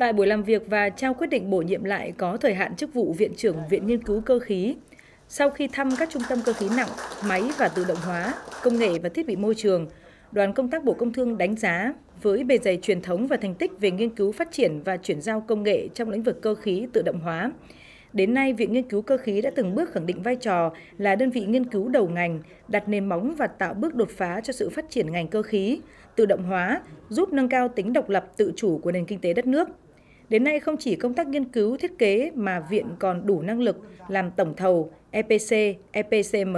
Tại buổi làm việc và trao quyết định bổ nhiệm lại có thời hạn chức vụ Viện trưởng Viện Nghiên cứu Cơ khí, sau khi thăm các trung tâm cơ khí nặng, máy và tự động hóa, công nghệ và thiết bị môi trường, đoàn công tác Bộ Công Thương đánh giá với bề dày truyền thống và thành tích về nghiên cứu phát triển và chuyển giao công nghệ trong lĩnh vực cơ khí tự động hóa. Đến nay, Viện Nghiên cứu Cơ khí đã từng bước khẳng định vai trò là đơn vị nghiên cứu đầu ngành, đặt nền móng và tạo bước đột phá cho sự phát triển ngành cơ khí, tự động hóa, giúp nâng cao tính độc lập tự chủ của nền kinh tế đất nước. Đến nay không chỉ công tác nghiên cứu thiết kế mà viện còn đủ năng lực làm tổng thầu EPC, EPCM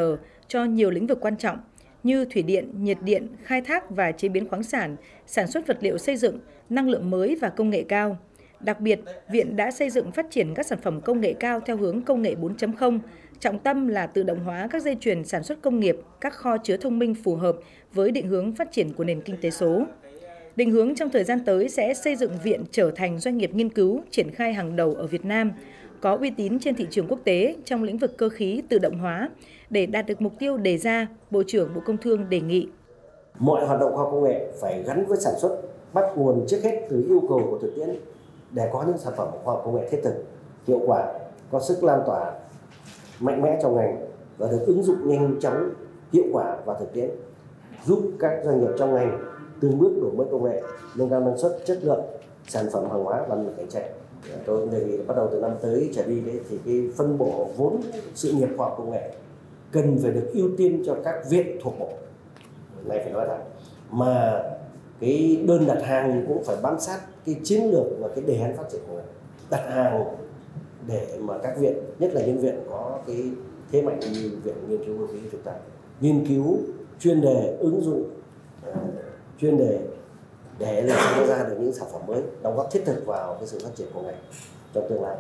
cho nhiều lĩnh vực quan trọng như thủy điện, nhiệt điện, khai thác và chế biến khoáng sản, sản xuất vật liệu xây dựng, năng lượng mới và công nghệ cao. Đặc biệt, viện đã xây dựng phát triển các sản phẩm công nghệ cao theo hướng công nghệ 4.0, trọng tâm là tự động hóa các dây chuyền sản xuất công nghiệp, các kho chứa thông minh phù hợp với định hướng phát triển của nền kinh tế số. Định hướng trong thời gian tới sẽ xây dựng viện trở thành doanh nghiệp nghiên cứu triển khai hàng đầu ở Việt Nam, có uy tín trên thị trường quốc tế trong lĩnh vực cơ khí tự động hóa để đạt được mục tiêu đề ra, Bộ trưởng Bộ Công Thương đề nghị. Mọi hoạt động khoa công nghệ phải gắn với sản xuất, bắt nguồn trước hết từ yêu cầu của thực tiễn để có những sản phẩm khoa học công nghệ thiết thực, hiệu quả, có sức lan tỏa mạnh mẽ trong ngành và được ứng dụng nhanh chóng, hiệu quả và thực tiễn, giúp các doanh nghiệp trong ngành từng bước đổi mới công nghệ, nâng cao năng suất, chất lượng sản phẩm hàng hóa và lực cạnh tranh. Tôi đề nghị bắt đầu từ năm tới trở đi đấy thì cái phân bổ vốn sự nghiệp khoa học công nghệ cần phải được ưu tiên cho các viện thuộc bộ này phải nói rằng mà cái đơn đặt hàng cũng phải bám sát cái chiến lược và cái đề án phát triển của mình đặt hàng để mà các viện nhất là những viện có cái thế mạnh như viện nghiên cứu cơ khí chúng ta nghiên cứu chuyên đề ứng dụng à, chuyên đề để làm sao ra được những sản phẩm mới, đóng góp thiết thực vào cái sự phát triển của ngành trong tương lai.